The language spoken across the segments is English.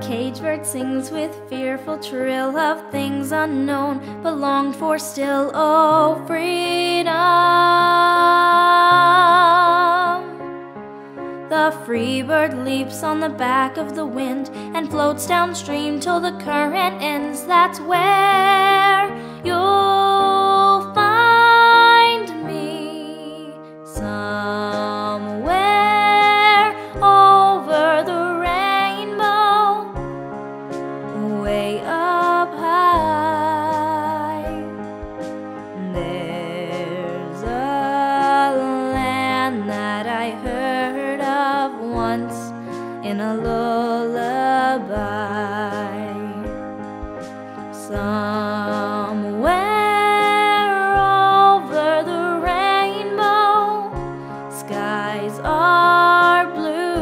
cage bird sings with fearful trill of things unknown, but longed for still, oh freedom. The free bird leaps on the back of the wind and floats downstream till the current ends. That's where you'll in a lullaby. Somewhere over the rainbow, skies are blue,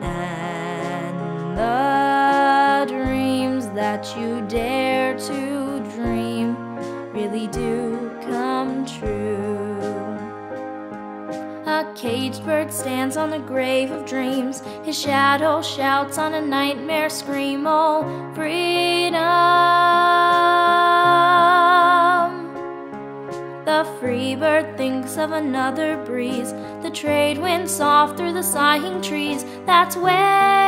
and the dreams that you dare to dream really do come true. Caged bird stands on the grave of dreams. His shadow shouts on a nightmare scream. Oh, freedom! The free bird thinks of another breeze. The trade wind soft through the sighing trees. That's where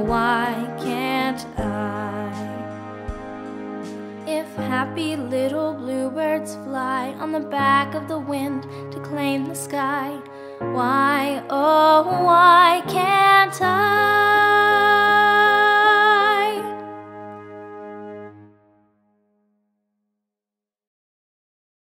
why can't I? If happy little bluebirds fly on the back of the wind to claim the sky, why, oh, why can't I?